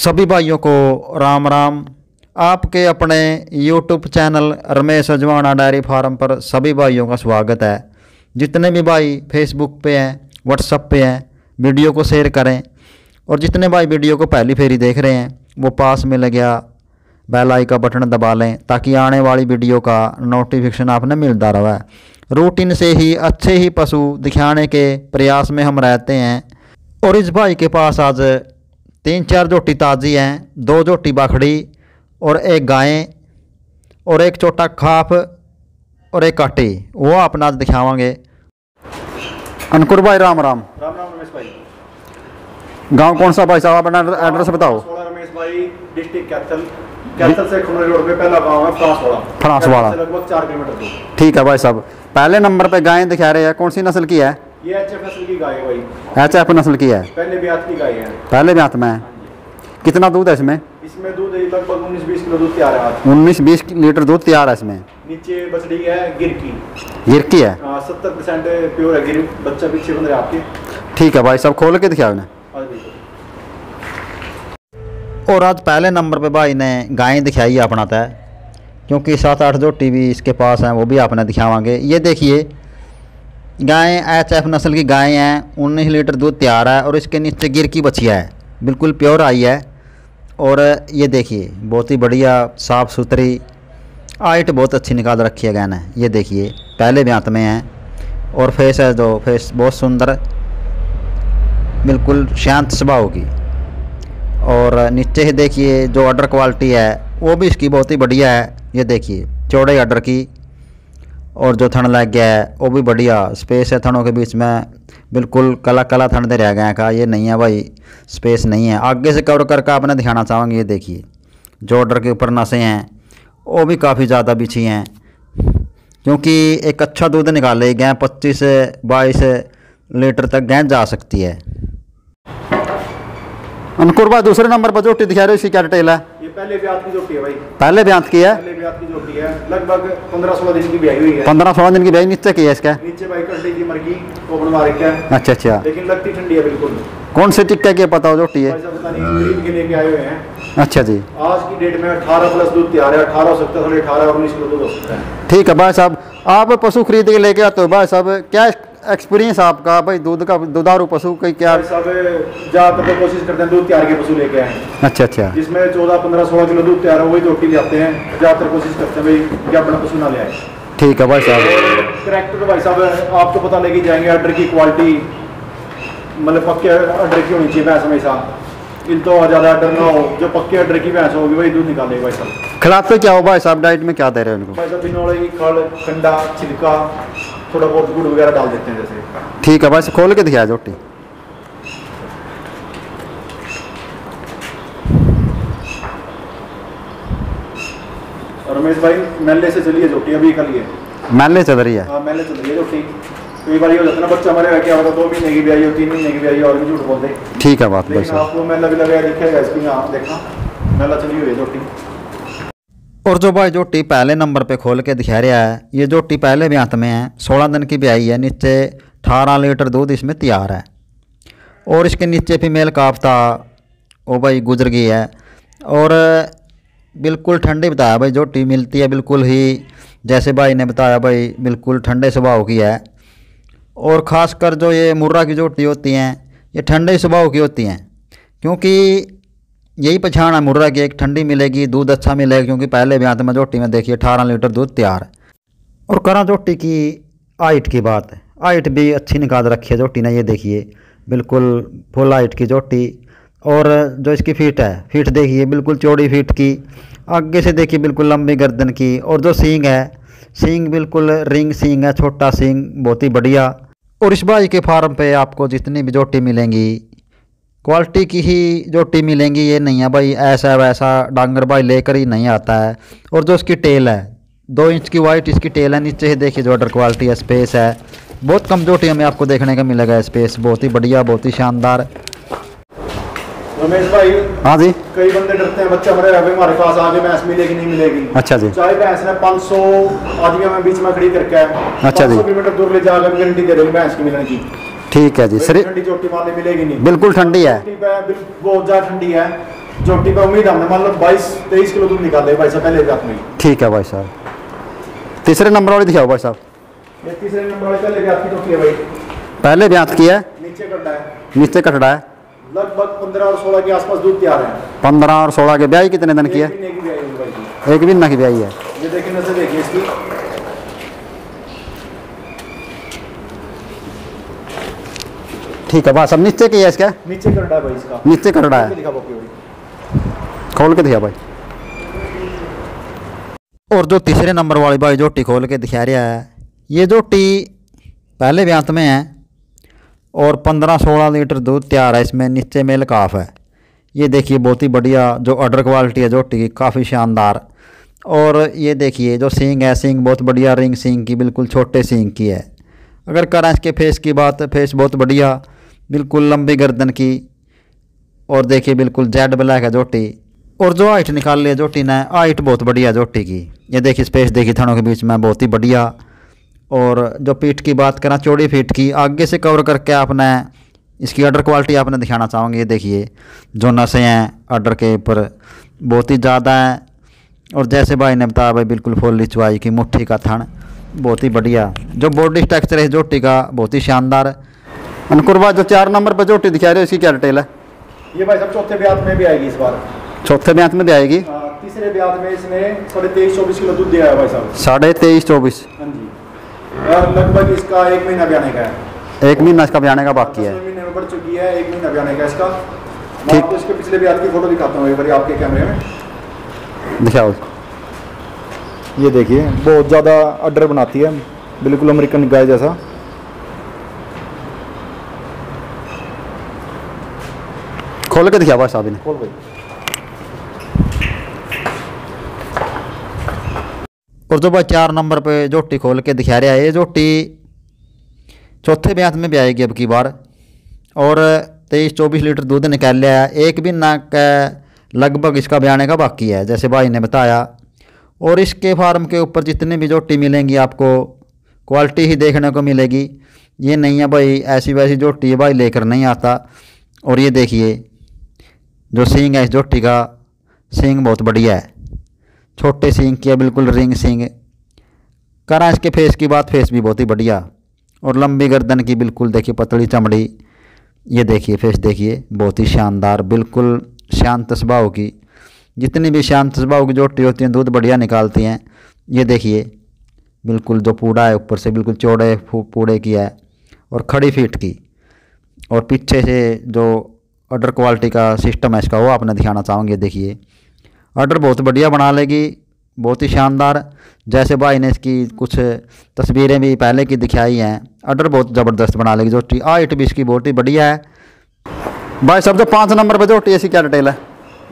सभी भाइयों को राम राम। आपके अपने YouTube channel Ramesh Ajwana dairy farm पर सभी भाइयों का स्वागत है। जितने भी भाई फेसबुक पे हैं व्हाट्सअप पे हैं, वीडियो को शेयर करें और जितने भाई वीडियो को पहली फेरी देख रहे हैं, वो पास में लग गया बेल आई का बटन दबा लें ताकि आने वाली वीडियो का नोटिफिकेशन आपने मिलता रहा। रूटीन से ही, अच्छे ही पशु दिखाने के प्रयास में हम रहते हैं और इस भाई के पास आज तीन चार जोटी ताज़ी हैं दो जोटी बाखड़ी और एक गायें और एक छोटा खाप और एक काटी। वो अपना आज दिखावांगे। अंकुर भाई राम राम। राम राम रमेश भाई। गाँव कौन सा भाई साहब अपना एड्रेस बताओ। रमेश भाई डिस्ट्रिक्ट कैथल। कैथल से खुमरी रोड पे पहला गाँव है फ्रांसवाड़ा। फ्रांसवाड़ा। लगभग चार किलोमीटर दूर। ठीक है भाई साहब पहले नंबर पे गायें दिखा रहे हैं। कौन सी नस्ल की है? ये एच एफ़ नस्ल की गाय है भाई। एच एफ़ नस्ल की है? पहले ब्याज की गाय है। पहले ब्यात में? है कितना दूध है इसमें? इसमें दूध है लगभग उन्नीस बीस किलो दूध तैयार है उन्नीस बीस लीटर दूध तैयार है इसमें? नीचे बछड़ी है गिर की। गिरकी है? सत्तर परसेंट प्योर है गिर। बच्चा पीछे बंद रहे आपके। ठीक है भाई सब खोल के दिखाओ ना आज देखो। और आज पहले नंबर पे भाई ने गायें दिखाई है अपना तय। क्योंकि सात आठ जो टीवी इसके पास हैं वो भी आपने दिखावांगे। ये देखिए गायें एच एफ़ नस्ल की गायें हैं, उन्नीस लीटर दूध तैयार है और इसके नीचे गिर की बछिया है, बिल्कुल प्योर आई है। और ये देखिए, बहुत ही बढ़िया साफ़ सुथरी हाइट बहुत अच्छी निकाल रखी है गहना ये देखिए, पहले ब्यांत में है। और फेस है जो फेस बहुत सुंदर, बिल्कुल शांत स्वभाव की। और नीचे ही देखिए, जो ऑर्डर क्वालिटी है, वो भी इसकी बहुत ही बढ़िया है, ये देखिए, चौड़े ऑर्डर की। और जो थन लग गया है, वो भी बढ़िया। स्पेस है थनों के बीच में। बिल्कुल कला कला थन दे रह गए का ये नहीं है भाई स्पेस नहीं है। आगे से कवर करके आपने दिखाना चाहूँगी, ये देखिए। जो ऑर्डर के ऊपर नशे हैं, वो भी काफ़ी ज़्यादा बिछी हैं। क्योंकि एक अच्छा दूध निकाले गए पच्चीस बाईस लीटर तक गैं जा सकती है। भाई, दूसरे नंबर पर जोटी दिखा रहे हो इसकी क्या डिटेल है? पहले ब्याज की है भाई। पहले ब्यांत की है? पहले ब्याज की है। लगभग पंद्रह सोलह दिन की ब्याई हुई है। पंद्रह सोलह दिन की ब्याई नीचे की है इसका? नीचे भाई की मर्गी को बनवा है। अच्छा अच्छा। लेकिन लगती ठंडी है बिल्कुल। कौन से टिक्का की पता हो जोटी है? पता नहीं खरीद के लेके आए हुए हैं। अच्छा जी। आज की डेट में 18 प्लस दूध तैयार है 18 हो सकता है साढ़े अठारह उन्नीस किलो दूध हो सकता है। ठीक है भाई साहब आप पशु खरीद के लेके आते हो भाई साहब क्या एक्सपीरियंस आपका भाई दूध का दुधारू पशु की क्या? ज़्यादातर तो कोशिश करते हैं दूध तैयार के पशु लेके आए। अच्छा अच्छा। जिसमें 14 15 16 किलो दूध तैयार हो वही जोटी ले आते हैं। ज़्यादातर कोशिश करते हैं भाई कि अपना पशु ना ले आए। ठीक है भाई साहब। करेक्टर भाई साहब आपको पता लेके जाएँगे ऑर्डर की क्वालिटी मतलब पक्के ऑर्डर की होनी चाहिए भैंस हमेशा। इन तो ज़्यादा ऑर्डर ना हो जो पक्के ऑर्डर की भैंस होगी वही दूध निकालेगा भाई साहब। खिलाते क्या हो भाई साहब? डाइट में क्या दे रहे हो उनको भाई साहब बिनौले की खड़ कंडा छिलका थोड़ा बहुत गुड़ वगैरह डाल देते हैं जैसे। ठीक है भाई खोल के दिखाया जोटी रमेश भाई मेले से चलिए जोटी अभी कल है? मैले चल रही है। हाँ मेले चल रही है जोटी कई बार ये हो जाता है ना बच्चा मरे हुआ क्या होता दो महीने की ब्याई हो तीन महीने की ब्याई हो और भी झूठ बोलते। ठीक है बात लेकिन आपको मेला भी लगाया दिखेगा इसकी यहाँ देखना मेला चली हुई है जोटी और जो भाई जो जोटी पहले नंबर पे खोल के दिखा रहा है, ये जो जोटी पहले भी ब्यांत में है, सोलह दिन की ब्याई है, नीचे अठारह लीटर दूध इसमें तैयार है। और इसके नीचे फीमेल काफ था वो भाई गुजर गई है। और बिल्कुल ठंडी बताया भाई जोटी मिलती है बिल्कुल ही, जैसे भाई ने बताया भाई, बिल्कुल ठंडे स्वभाव की है। और ख़ासकर जो ये मुर्रा की जोटी होती हैं, ये ठंडे स्वभाव की होती हैं, क्योंकि यही पछाण है मुर्रा की, एक ठंडी मिलेगी, दूध अच्छा मिलेगा, क्योंकि पहले ब्यांत में जोटी में देखिए अठारह लीटर दूध तैयार है। और करा जोटी की हाइट की बात हाइट भी अच्छी निकाल रखी है जोटी ने, ये देखिए, बिल्कुल फुल हाइट की जोटी और जो इसकी फीट है, फीट देखिए, बिल्कुल चौड़ी फीट की, आगे से देखिए, बिल्कुल लंबी गर्दन की। और जो सींग है, सींग बिल्कुल रिंग सींग है, छोटा सींग, बहुत ही बढ़िया। और इस भाई के फार्म पे आपको जितनी भी जोटी मिलेंगी क्वालिटी की ही जोटी मिलेंगी ये नहीं है भाई ऐसा वैसा डांगर भाई लेकर ही नहीं आता है। और जो इसकी टेल है दो इंच की वाइट इसकी टेल है नीचे ही देखिए जो अडर क्वालिटी है स्पेस है। बहुत कम जोटी हमें आपको देखने का मिलेगा स्पेस बहुत ही बढ़िया बहुत ही शानदार। रमेश भाई हाँ जी। कई बंदे डरते हैं बच्चा मरे हुए हमारे पास आगे भैंस मिलेगी नहीं मिलेगी। अच्छा जी। चाहे भैंस ने 500 आदमी में बीच में खड़ी करके अच्छा जी। किलोमीटर दूर ले जाकर गारंटी दे रही भैंस की मिलने की। ठीक है जी सर ठंडी चोटी मारने मिलेगी नहीं। बिल्कुल ठंडी है। चोटी बहुत ज़्यादा ठंडी है। झोटी पे उम्मीद हमने मान लो बाईस तेईस किलो दूध निकाले भाई साहब पहले में। ठीक है भाई साहब। तीसरे नंबर वाली दिखाओ भाई साहब। ये तीसरे नंबर वाले पहले ब्यात की टोटी है भाई। पहले ब्यात की है। नीचे कटा है। नीचे कटड़ा है। लगभग पंद्रह और सोलह के आसपास दूध तैयार है। पंद्रह और सोलह के ब्याई कितने दिन की है? एक भी महीना की ब्याई है। ये देखिए नज़र देखिए इसकी। ठीक है बस अब नीचे की है इसका? नीचे कटा है भाई इसका। नीचे कटड़ा ये है भाई खोल के दिखा भाई। और जो तीसरे नंबर वाली भाई जोटी खोल के दिखा रहा है ये जोटी पहले ब्यांत में है और पंद्रह सोलह लीटर दूध तैयार है इसमें नीचे में लकाफ है। ये देखिए बहुत ही बढ़िया जो ऑर्डर क्वालिटी है जोटी की काफ़ी शानदार। और ये देखिए जो सींग है सींग बहुत बढ़िया रिंग सींग की बिल्कुल छोटे सींग की है। अगर करें इसके फेस की बात फेस बहुत बढ़िया। बिल्कुल लंबी गर्दन की और देखिए बिल्कुल जेड ब्लैक है जोटी। और जो हाइट निकाल लिया जोटी ने, हाइट बहुत बढ़िया जोटी की। ये देखिए स्पेस देखी थनों के बीच में, बहुत ही बढ़िया। और जो पीठ की बात करें, चौड़ी फीट की, आगे से कवर करके आपने इसकी ऑर्डर क्वालिटी आपने दिखाना चाहूँगी, ये देखिए। जो नशे हैं ऑर्डर के ऊपर, बहुत ही ज़्यादा हैं। और जैसे भाई ने बताया भाई, बिल्कुल फुल चुवाई की मुट्ठी का थन, बहुत ही बढ़िया। जो बॉडी स्ट्रक्चर है जोटी का, बहुत ही शानदार। अनुकुर जो चार नंबर पर जोटी दिखा रहे हो इसकी क्या डिटेल है। ये भाई साहब चौथे ब्यात में भी आएगी इस बार। चौथे ब्यांत में भी आएगी। तीसरे ब्यात में इसने साढ़े तेईस चौबीस किलो दूध दिया है भाई साहब। साढ़े तेईस चौबीस। हाँ जी। और लगभग इसका एक महीना ब्याने का है। एक महीना इसका बयाने का बाकी है। महीने में बढ़ चुकी है एक महीना ब्याने का इसका। मैं। आपको इसके पिछले ब्यात की फ़ोटो दिखाता हूँ एक बार आपके कैमरे में। दिखाओ। ये देखिए बहुत ज़्यादा अडर बनाती है बिल्कुल अमेरिकन गाय जैसा। खोल के दिखा भाई साहब ने खोल भाई। और जो भाई चार नंबर पे जोटी खोल के दिखा रहा है। ये जोटी चौथे ब्यात में भी आएगी अब की बार। और तेईस चौबीस लीटर दूध निकाल लिया है। एक भी का लगभग इसका ब्याने का बाकी है जैसे भाई ने बताया। और इसके फार्म के ऊपर जितने भी जोटी मिलेंगी आपको क्वालिटी ही देखने को मिलेगी। ये नहीं है भाई ऐसी वैसी जोटी है भाई लेकर नहीं आता। और ये देखिए जो सींग है, इस जोटी का सींग बहुत बढ़िया है। छोटे सींग की है, बिल्कुल रिंग सींग। करा इसके फेस की बात, फेस भी बहुत ही बढ़िया। और लंबी गर्दन की, बिल्कुल देखिए, पतली चमड़ी। ये देखिए, फेस देखिए, बहुत ही शानदार, बिल्कुल शांत स्वभाव की। जितनी भी शांत स्वभाव की जोटी होती हैं, दूध बढ़िया निकालती हैं। ये देखिए, बिल्कुल जो पूड़ा है, ऊपर से बिल्कुल चौड़े पूड़े की है, और खड़ी फीट की। और पीछे से जो ऑर्डर क्वालिटी का सिस्टम है इसका वो आपने दिखाना चाहूँगी देखिए। ऑर्डर बहुत बढ़िया बना लेगी बहुत ही शानदार। जैसे भाई ने इसकी कुछ तस्वीरें भी पहले की दिखाई हैं ऑर्डर बहुत ज़बरदस्त बना लेगी जो टी हाइट भी इसकी बहुत ही बढ़िया है। भाई सब जो पाँच नंबर पे जोटी ऐसी क्या डिटेल है?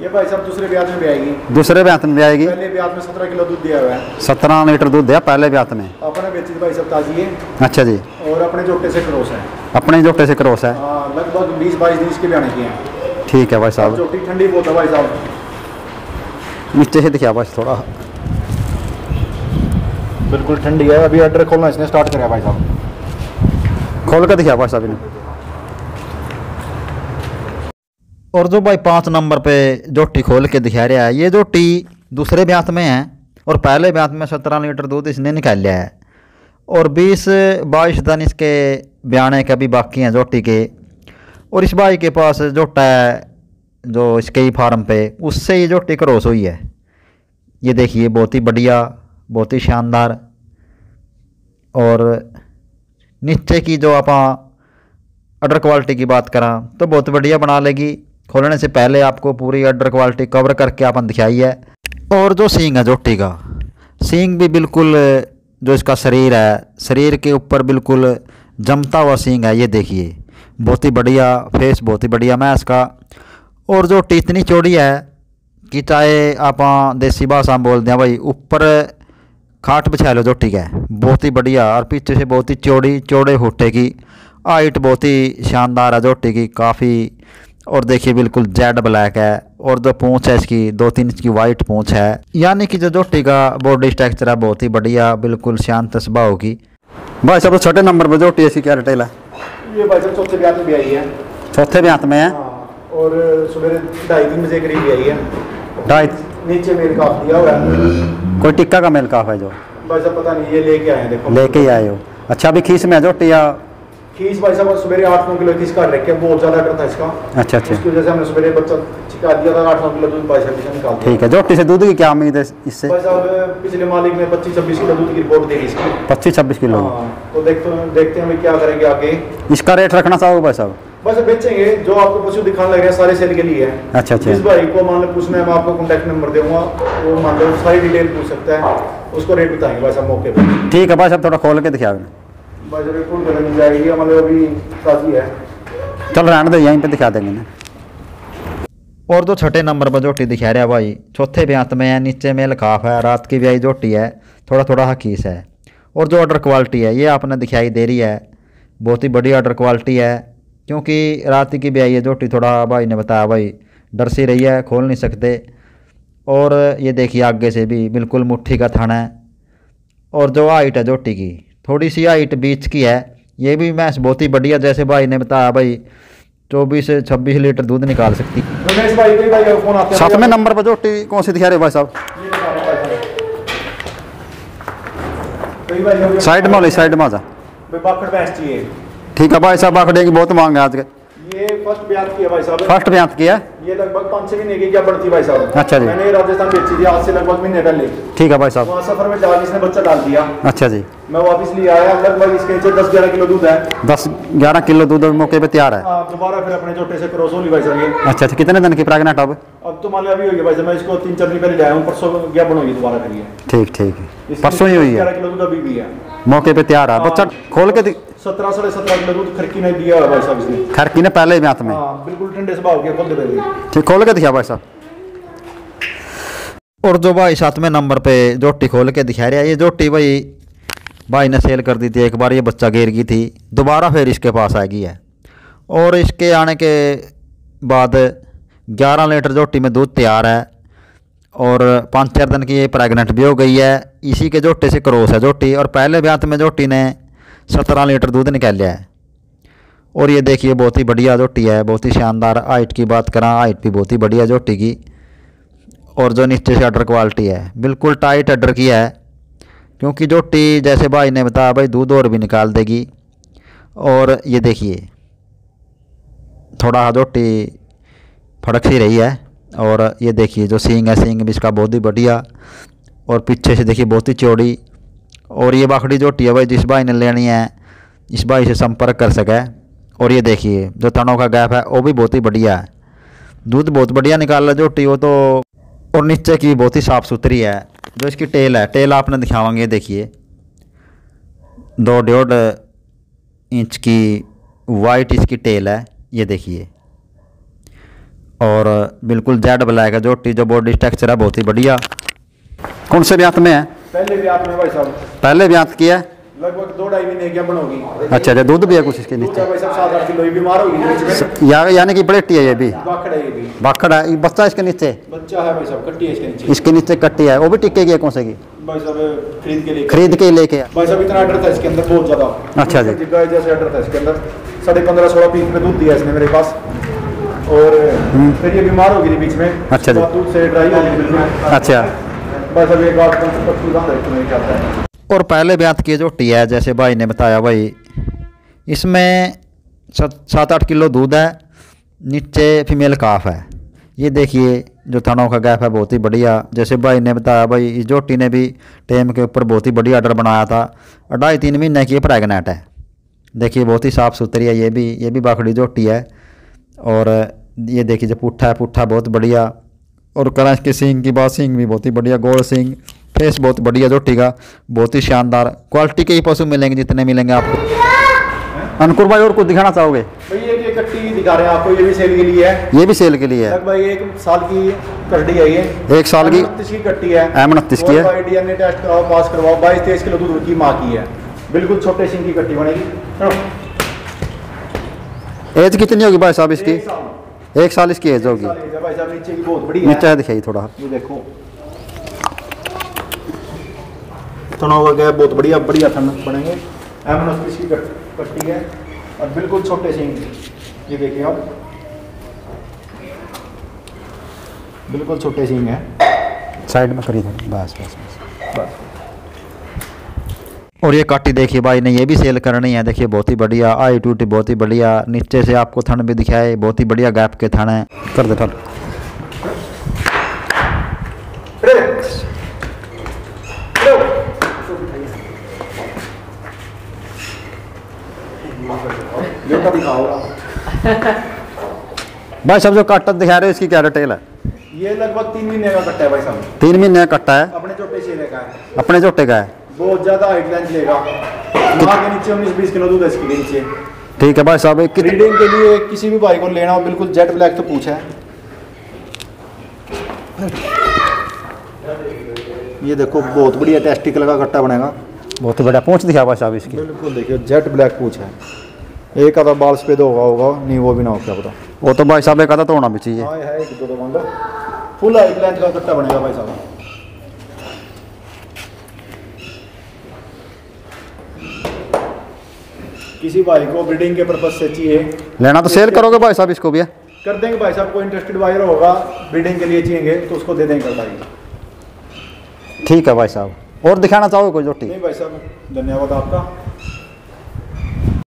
ये भाई साहब दूसरे ब्याज में भी आएगी। दूसरे ब्यात में भी आएगी? पहले ब्याज में सत्रह किलो दूध दिया हुआ है। सत्रह लीटर दूध दिया पहले ब्यात में। अपने बेची भाई साहब ताजी है। अच्छा जी। और अपने जोटे से क्रॉस है। अपने जोटे से क्रॉस है। हाँ, लगभग बीस बाईस दिन इसके ब्याने किए हैं। ठीक है भाई साहब। जोटी ठंडी बहुत है भाई साहब। नीचे से दिखा बस थोड़ा। बिल्कुल ठंडी है अभी ऑर्डर खोलना इसने स्टार्ट करा भाई साहब। खोल कर दिखा भाई साहब ने और जो भाई पाँच नंबर पे जोटी खोल के दिखा रहा है ये जोटी दूसरे ब्यात में है और पहले ब्यात में सत्रह लीटर दूध इसने निकाल लिया है। और बीस बाईस दिन इसके बयाने के भी बाकी हैं जोटी के। और इस भाई के पास जोटा है, जो इसके ही फार्म पे, उससे ये जोटी क्रॉस हुई है। ये देखिए, बहुत ही बढ़िया, बहुत ही शानदार। और नीचे की जो आप अडर क्वालिटी की बात करा तो बहुत बढ़िया बना लेगी। खोलने से पहले आपको पूरी अडर क्वालिटी कवर करके आपन दिखाई है। और जो सींग है जोटी का, सींग भी बिल्कुल, जो इसका शरीर है, शरीर के ऊपर बिल्कुल जमता हुआ सींग है, ये देखिए। बहुत ही बढ़िया फेस बहुत ही बढ़िया मैं इसका और जो टी इतनी चौड़ी है कि चाहे आप देसी भाषा में बोलते हैं भाई, ऊपर खाट बिछा लो जोटी का बहुत ही बढ़िया और पीछे से बहुत ही चौड़ी, चौड़े होठे की हाइट बहुत ही शानदार है जोटी की काफ़ी। और देखिए, बिल्कुल जेड ब्लैक है और जो पूंछ है इसकी, दो तीन इंच की वाइट पूंछ है। यानी कि जो जोटी का बॉडी स्ट्रक्चर है, बहुत ही बढ़िया, बिल्कुल शांत स्वभाव की। भाई सब छोटे नंबर पर जोटी ऐसी क्या रिटेल है। ये भाई साहब चौथे ब्याह में भी आई है। चौथे ब्यात में है? हाँ और सवेरे ढाई तीन बजे करीब आई है। ढाई नीचे मेल काफ दिया हुआ है। कोई टिक्का का मेल काफ है जो? भाई साहब पता नहीं ये लेके आए देखो। लेके ही आए हो। अच्छा अभी खीस में है जोटी या खीस भाई साहब सवेरे आठ नौ किलो खीस काट रखे बहुत ज़्यादा डर था इसका। अच्छा अच्छा। इसकी वजह से हमने सवेरे बच्चा छिका दिया था आठ नौ किलो दूध भाई साहब निकाल ठीक है जोटी से दूध की क्या उम्मीद है इससे? भाई साहब पिछले मालिक ने पच्चीस छब्बीस किलो दूध की रिपोर्ट दी इसकी। पच्चीस छब्बीस किलो? हाँ तो देखते देखते हैं अभी क्या करेंगे आगे। इसका रेट रखना चाहोगे भाई साहब? बस बेचेंगे जो आपको पशु दिखाने लग रहे हैं सारे सेल के लिए। है अच्छा अच्छा। जिस भाई को मान लो पूछना है मैं आपको कॉन्टैक्ट नंबर दूँगा वो मान लो सारी डिटेल पूछ सकता है उसको रेट बताएँगे भाई साहब मौके पे। ठीक है भाई साहब थोड़ा खोल के दिखा जाएगी मतलब अभी ताज़ी है। चल रहने दो यहीं पे दिखा देंगे ना। और जो छठे नंबर पर जोटी दिखा रहा भाई। चौथे ब्यांत में है नीचे में लखाफ है रात की ब्याई जोटी है थोड़ा थोड़ा हकीस है। और जो ऑर्डर क्वालिटी है ये आपने दिखाई दे रही है। बहुत ही बड़ी ऑर्डर क्वालिटी है क्योंकि रात की ब्याई है जोटी थोड़ा भाई ने बताया भाई डर सी रही है खोल नहीं सकते। और ये देखिए आगे से भी बिल्कुल मुट्ठी का थाना है। और जो हाइट है जोटी की थोड़ी सी हाइट बीच की है ये भी मैं बहुत ही बढ़िया जैसे भाई ने बताया भाई चौबीस से छब्बीस लीटर दूध निकाल सकती रमेश भाई कई भाई का फ़ोन आते हैं सातवें नंबर पर जोटी कौन सी दिखा रहे भाई साहब हैं साइड में साइड में आ जा भाई बाखड़ भैंस चाहिए ठीक है भाई साहब आखड़े की बहुत मांग है आज के फ़र्स्ट ब्याज की है भाई साहब। फ़र्स्ट ब्यांत की ये लगभग पाँच छः महीने की क्या बढ़ती भाई साहब। अच्छा जी। मैंने राजस्थान बेची थी आज से लगभग महीने पहले। ठीक है भाई साहब। वहाँ सफ़र में जाके इसने बच्चा डाल दिया। अच्छा जी। मैं वापस आया लगभग इसके नीचे दस ग्यारह किलो दूध है। दस ग्यारह किलो दूध मौके पे तैयार है। हाँ, दोबारा फिर अपने छोटे से क्रॉस होली भाई साहब अच्छा अच्छा कितने दिन की प्रेगनेंट अब? अब तो मान लो अभी हो भाई साहब मैं इसको तीन चार दिन पहले ले हूँ परसों गया बनोगी दोबारा करिए ठीक ठीक। परसों ही हुई ग्यारह किलो दूध अभी भी है। मौके पे तैयार है। बच्चा खोल के सत्रह साढ़े सत्रह किलो दूध खरकी ने दिया भाई साहब इसने। खैर की ने पहले ब्यांत में। हाँ बिल्कुल ठंडे स्वभाव के खोल दे ठीक खोल के दिखा भाई साहब। और जो भाई सातवें नंबर पे जोटी खोल के दिखा रहा है ये जोटी भाई भाई ने सेल कर दी थी एक बार ये बच्चा गिर गई थी दोबारा फिर इसके पास आ गई है। और इसके आने के बाद 11 लीटर जोटी में दूध तैयार है। और पाँच चार दिन की ये प्रेगनेंट भी हो गई है। इसी के जोटे से क्रॉस है जोटी और पहले ब्यात में जोटी ने सत्रह लीटर दूध निकाला है। और ये देखिए, बहुत ही बढ़िया जोटी है, बहुत ही शानदार। हाइट की बात करा, हाइट भी बहुत ही बढ़िया जोटी की। और जो नीचे से अडर क्वालिटी है, बिल्कुल टाइट अडर की है। क्योंकि जोटी जैसे भाई ने बताया, भाई दूध और भी निकाल देगी। और ये देखिए, थोड़ा जोटी फड़क सी रही है। और ये देखिए, जो सींग है, सींग भी इसका बहुत ही बढ़िया और पीछे से देखिए बहुत ही चौड़ी और ये बाखड़ी जोटी है भाई जिस भाई ने लेनी है, इस भाई से संपर्क कर सके। और ये देखिए, जो तनों का गैप है, वो भी बहुत ही बढ़िया है। दूध बहुत बढ़िया निकाल रहा है जोटी वो तो और नीचे की बहुत ही साफ़ सुथरी है। जो इसकी टेल है, टेल आपने दिखावांगे ये देखिए। दो डेढ़ इंच की वाइट इसकी टेल है, ये देखिए। और बिल्कुल जेड ब्लैक है जो बॉडी स्ट्रक्चर है बहुत ही बढ़िया। कौन से ब्यांत में है? पहले भी आपने भाई साहब। पहले ब्यांत की है? लगभग दो ढाई महीने क्या बनोगी। अच्छा अच्छा दूध भी है कुछ इसके नीचे? भाई साहब सात आठ किलो ये बीमार होगी बीच में। या, यानी कि पलेटी है ये भी? बाखड़ है ये भी। बाखड़ है बच्चा इसके नीचे? बच्चा है भाई साहब कट्टी है इसके नीचे। इसके नीचे कट्टी है वो भी टिक्के की है कौन से की? भाई साहब खरीद के लिए खरीद के लेके। भाई साहब इतना ऑर्डर था इसके अंदर बहुत ज़्यादा। अच्छा जी। गाय जैसे ऑर्डर था इसके अंदर। साढ़े पंद्रह सोलह पीस में दूध दिया इसने मेरे पास। और फिर ये बीमार हो गई थी बीच में। हम्म। अच्छा जी। दूध से ड्राई हो गई बिल्कुल। अच्छा। भाई साहब एक से और पहले ब्यात की जोटी है जैसे भाई ने बताया भाई इसमें सात सात आठ किलो दूध है नीचे फीमेल काफ है। ये देखिए जो थनों का गैप है बहुत ही बढ़िया। जैसे भाई ने बताया भाई इस जोटी ने भी टेम के ऊपर बहुत ही बढ़िया ऑर्डर बनाया था अढ़ाई तीन महीने की प्रेगनेंट है। देखिए बहुत ही साफ़ सुथरी है ये भी ये भी बाखड़ी जोटी है और ये देखिए जो पुट्ठा है पुट्ठा बहुत बढ़िया। और करंच के सींग की बात सींग भी बहुत ही बढ़िया। गोल सींग फेस बहुत बढ़िया जोटी का बहुत ही शानदार। क्वालिटी के ही पशु मिलेंगे जितने मिलेंगे आपको। अंकुर भाई और कुछ दिखाना चाहोगे? कट्टी दिखा रहे हैं आपको ये भी सेल के लिए है। ये भी सेल के लिए है। लगभग एक साल की कट्टी है ये। एक साल की उनतीस की कट्टी है। एम उनतीस की है। डीएनए टेस्ट कराओ पास करवाओ। बाईस तेईस किलो दूध की माँ की है। बिल्कुल छोटे सिंह की कट्टी बनेगी। एज कितनी होगी भाई साहब इसकी? एक साल। इसकी एज होगी। नीचे दिखाइए थोड़ा। ये देखो। थनों बहुत बढ़िया बढ़िया थन बनेंगे एम उनतीस की कट्टी है और बिल्कुल छोटे सिंह ये देखिए आप। बिल्कुल छोटे सींग है साइड में करी बस बस बस। बस। और ये काटी देखिए भाई ने ये भी सेल करनी है। देखिए बहुत ही बढ़िया आई टूटी बहुत ही बढ़िया नीचे से आपको थन भी दिखाए बहुत ही बढ़िया गैप के थन है। कर दे थन। भाई सब जो काटा दिखा रहे हो इसकी क्या डिटेल है? ये लगभग तीन महीने का कट्टा है भाई साहब। तीन महीने का कट्टा है? अपने छोटे का है अपने झोटे का है? बहुत ज़्यादा हाइट लेंथ लेगा। माँ के नीचे उन्नीस बीस किलो दूध है इसके नीचे ठीक है भाई साहब एक ब्रीडिंग के लिए किसी भी भाई को लेना हो बिल्कुल जेट ब्लैक तो पूछा है। ये देखो बहुत बढ़िया टेस्टिकल का कट्टा बनेगा। बहुत ही बढ़िया पहुँच दिखा भाई साहब इसकी। बिल्कुल देखिए जेट ब्लैक पूछ है। एक आधा बाल सफ़ेद होगा होगा नहीं वो भी ना हो क्या पता। वो तो भाई साहब एक आधा तो होना भी चाहिए। फुल हाइट लेंथ का कट्टा बनेगा भाई साहब। किसी भाई को ब्रीडिंग के पर्पज से चाहिए। लेना तो सेल करोगे भाई साहब इसको भी है? कर देंगे भाई साहब कोई इंटरेस्टेड बायर होगा ब्रीडिंग के लिए चाहिए तो उसको दे देंगे भाई। ठीक है भाई साहब। और दिखाना चाहोगे कोई जोटी नहीं भाई साहब धन्यवाद आपका।